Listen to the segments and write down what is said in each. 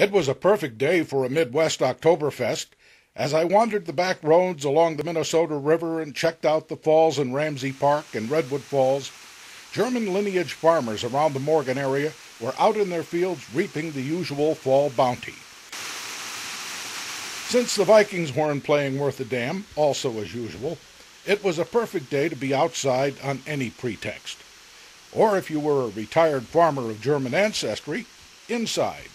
It was a perfect day for a Midwest Oktoberfest. As I wandered the back roads along the Minnesota River and checked out the falls in Ramsey Park and Redwood Falls, German lineage farmers around the Morgan area were out in their fields reaping the usual fall bounty. Since the Vikings weren't playing worth a damn, also as usual, it was a perfect day to be outside on any pretext. Or if you were a retired farmer of German ancestry, inside.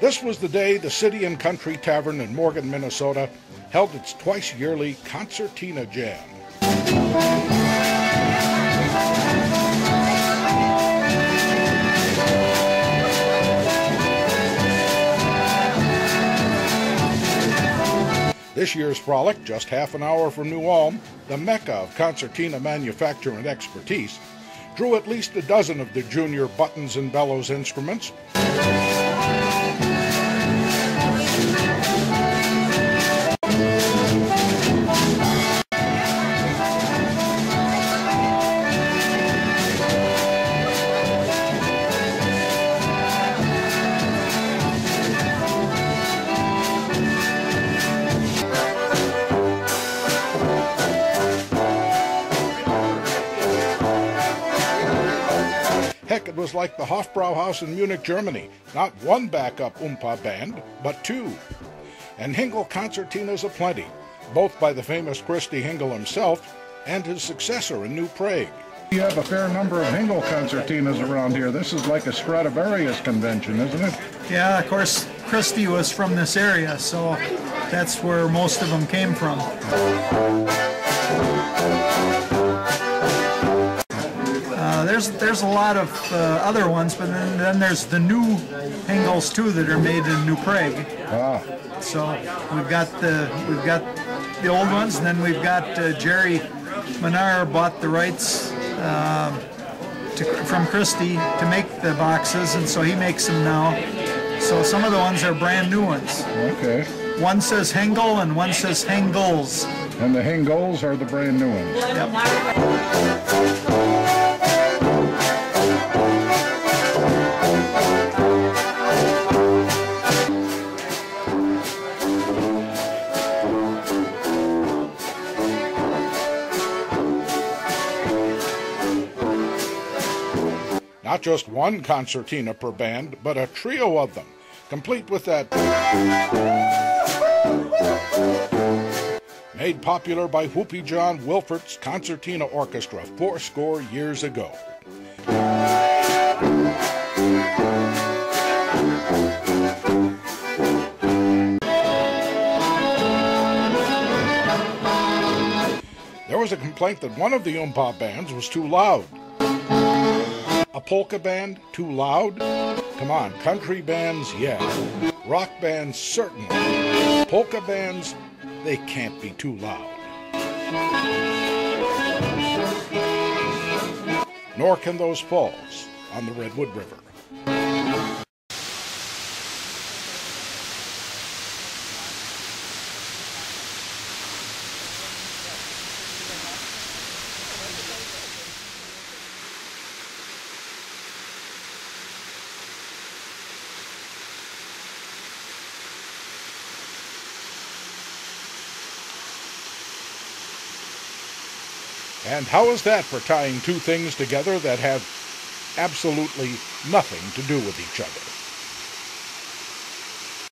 This was the day the City and Country Tavern in Morgan, Minnesota held its twice yearly Concertina Jam. This year's frolic, just half an hour from New Ulm, the mecca of concertina manufacture and expertise, drew at least a dozen of the junior buttons and bellows instruments. Was like the Hofbrauhaus in Munich, Germany. Not one backup Oompa band, but two. And Hengel concertinas aplenty, both by the famous Christy Hengel himself and his successor in New Prague. You have a fair number of Hengel concertinas around here. This is like a Stradivarius convention, isn't it? Yeah, of course, Christy was from this area, so that's where most of them came from. There's there's a lot of uh, other ones, but then, then there's the new Hengels too that are made in New Prague. Ah, So we've got the we've got the old ones, and then we've got uh, Jerry Minar bought the rights um to, from Christy to make the boxes, and so he makes them now. So some of the ones are brand new ones. okay. One says Hengel and one says Hengels. And the Hengels are the brand new ones. Yep. Not just one concertina per band, but a trio of them, complete with that. Made popular by Whoopee John Wilfahrt's Concertina Orchestra four score years ago. There was a complaint that one of the Oompa bands was too loud. A polka band too loud? Come on, country bands, yeah. Rock bands, certainly. Polka bands, they can't be too loud. Nor can those falls on the Redwood River. And how is that for tying two things together that have absolutely nothing to do with each other?